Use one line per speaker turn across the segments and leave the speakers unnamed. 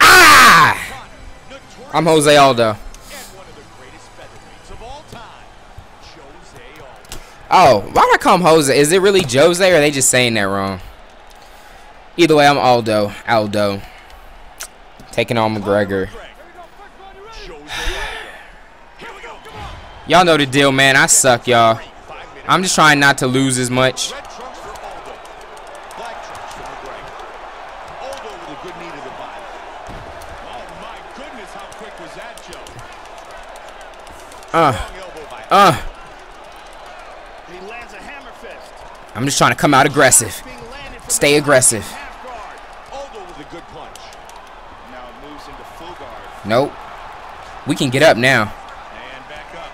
Ah! I'm Jose Aldo.
and one of the greatest featherweights of all time, Jose Aldo.
Oh, why do I call him Jose? Is it really Jose or are they just saying that wrong? Either way, I'm Aldo. Aldo. Taking on McGregor.
Jose Aldo. Here we go. Come on.
Y'all know the deal, man. I suck, y'all. I'm just trying not to lose as much.
Red trunks for Aldo. Black trunks for McGregor. Aldo with a good knee to the body. Oh my goodness, how quick was that, Joe?
Uh, uh.
He lands a hammer fist.
I'm just trying to come out aggressive.
Being landed from
Stay aggressive.
half guard.
Aldo with a good punch.
Now moves into full guard.
Nope. We can get up now.
And back up.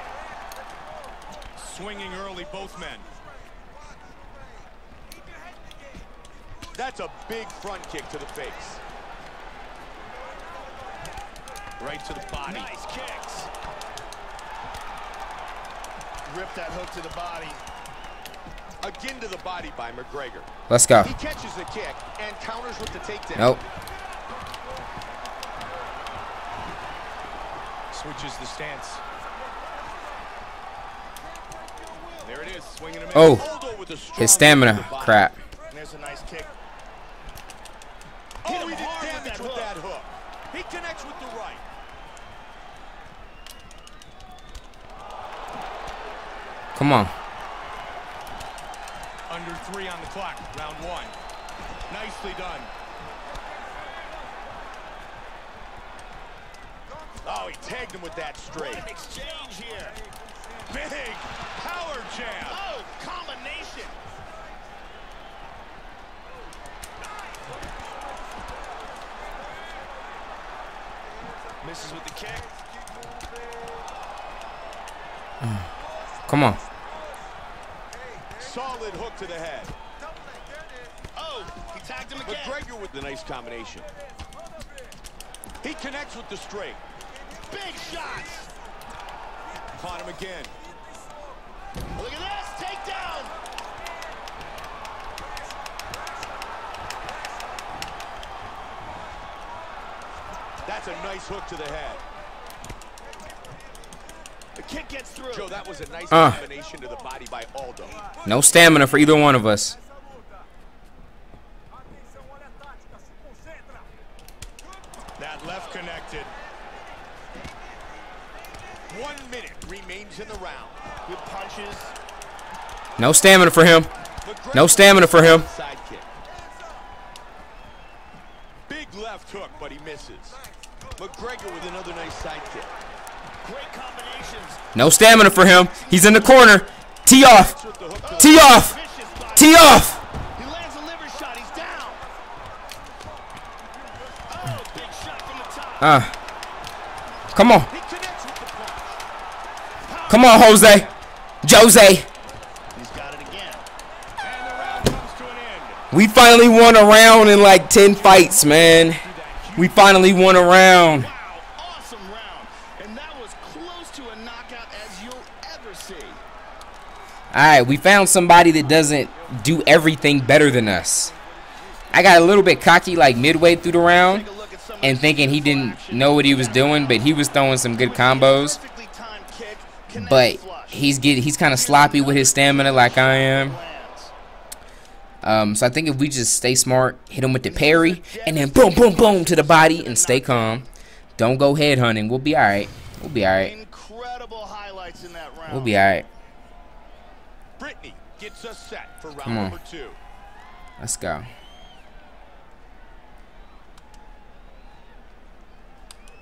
Swinging early, both men. That's a big front kick to the face. Right to the body.
Nice kicks. Rip that hook to the body.
Again to the body by McGregor.
Let's go.
He catches the kick and counters with the takedown.
Nope.
Switches the stance. There it is, swinging him.
Oh.
Aldo with a
His stamina.
the.
Crap.
There's a nice kick.
Oh, he did
hard with
damage
that
with that hook. He connects with the right.
Come on.
Under three on the clock, round one. Nicely done. Oh, he tagged him with that straight.
What an exchange here.
Big power jab.
Oh, combination. Misses with the kick.
Come on.
Solid hook to the head.
Oh, he tagged him again.
McGregor with the nice combination. He connects with the straight.
Big shots.
Caught him again.
Look at this. Takedown.
That's a nice hook to the head.
The kick gets through.
Joe, that was a nice
Uh.
combination to the body by Aldo.
No stamina for either one of us.
That left connected. One minute remains in the round.
Good punches.
No stamina for him. No stamina for him.
Big left hook, but he misses. McGregor with another nice side kick.
Great combinations.
No stamina for him. He's in the corner. Tee off.
With the hook to
Tee off. Tee off.
He lands a liver shot. He's down. Oh, big shot from the top.
Uh. Come on.
He connects with the punch.
Come on, Jose. Jose.
He's got it again.
And the round comes to an end.
We finally won a round in like 10 fights, man. We finally won a round.
Wow, awesome round. And that was close to a knockout as you'll ever see.
All right, we found somebody that doesn't do everything better than us. I got a little bit cocky like midway through the round
Take a look at some of
and thinking he didn't know what he was doing, but he was throwing some good combos.
Perfectly timed kick, connects
But he's get he's kind of sloppy with his stamina like I am. Um, so I think if we just stay smart, hit him with the parry, and then boom, boom, boom to the body, and stay calm. Don't go head hunting. We'll be all right. We'll be all right.
Incredible highlights in that.
We'll be all right.
Brittany gets us set for round
Come on.
number two.
Let's go.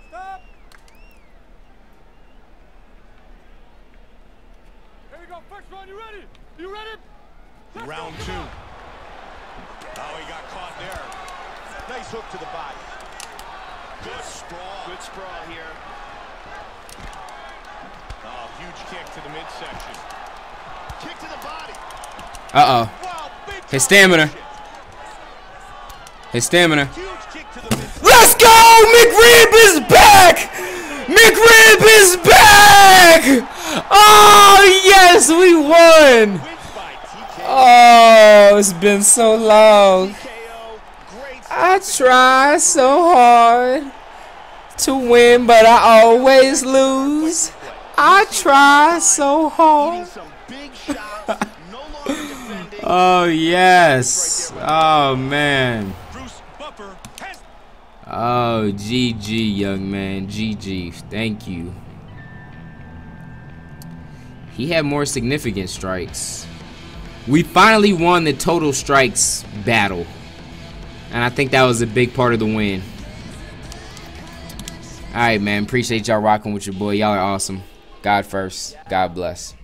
Stop.
Here we go. First round. You ready? You ready?
Round two. Oh, he got caught there. Nice hook to the body. Good sprawl.
Good sprawl here.
Oh, huge kick to the midsection.
Kick to the body.
Uh oh. His stamina. His stamina.
Huge kick to the midsection.
Let's go! McRib is back! McRib is back! Oh, yes, we won!
Wins by TKO.
Oh, it's been so long. I try so hard to win, but I always lose. I try so hard.
Big shots, no longer defending.
Oh, yes. Oh, man.
Bruce Buffer has
Oh, GG, young man. GG. Thank you. He had more significant strikes. We finally won the total strikes battle. And I think that was a big part of the win. Alright, man. Appreciate y'all rocking with your boy. Y'all are awesome. God first. God bless.